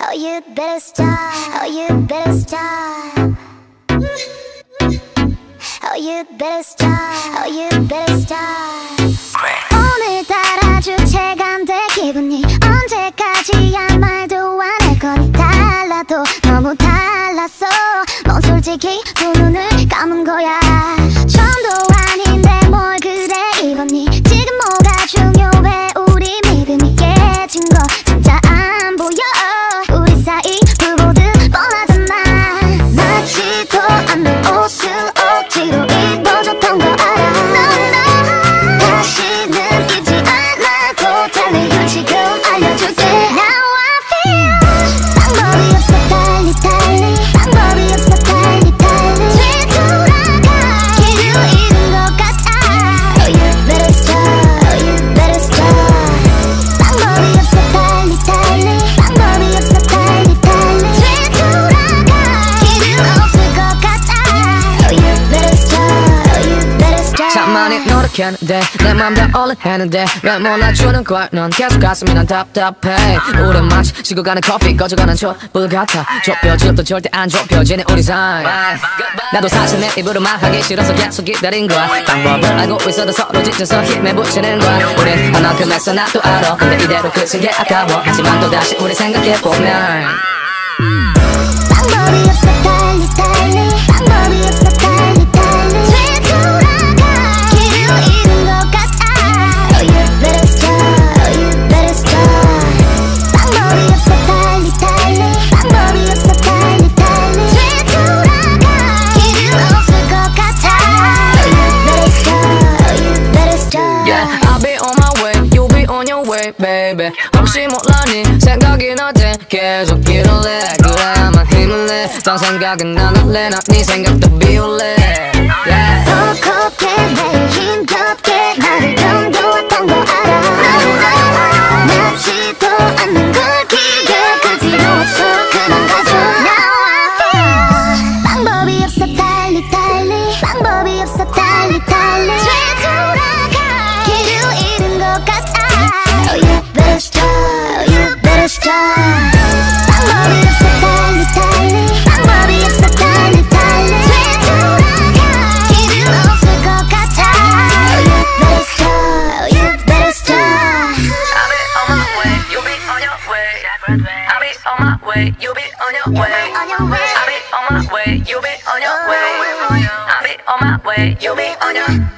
Oh, you better stop. Oh, you better stop. Oh, you better stop. Oh, you better stop. 오늘따라 주체가 안돼 기분이 언제까지야 말도 안할 거니 달라도 너무 달랐어 넌 솔직히 두 눈을 많이 노력했는데 내 맘다 올인했는데 왜 몰라주는 거야 넌 계속 가슴이 난 답답해. 우리 마치 식어가는 커피 꺼져가는 촛불 같아. 좁혀질도 절대 안 좁혀지는 우리 사이 나도 사실 내 입으로 말하기 싫어서 계속 기다린 거야. 방법을 알고 있어도 서로 지쳐서 힘에 붙이는 거야. 우린 얼만큼 했어 나도 알아. 근데 이대로 끝인 게 아까워. 하지만 또다시 우리 생각해보면. 방법이 없어 달리 way, baby. 혹시 몰라니 생각이 나대 계속 내 그래야만 힘을 내딴 생각은 안 할래. 난네 생각도 비울래 I'll be on my way, you'll be on your way. I'll be on my way, you'll be on your way. on your way I'll be on my way, you'll be on your way.